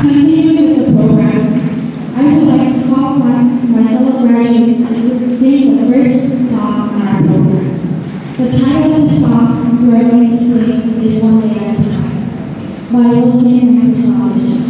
Continuing with the program, I would like to call on my fellow graduates to sing the first song on our program. The title of the song we are going to sing is One Day at a Time by William Microsoft.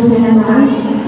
você. É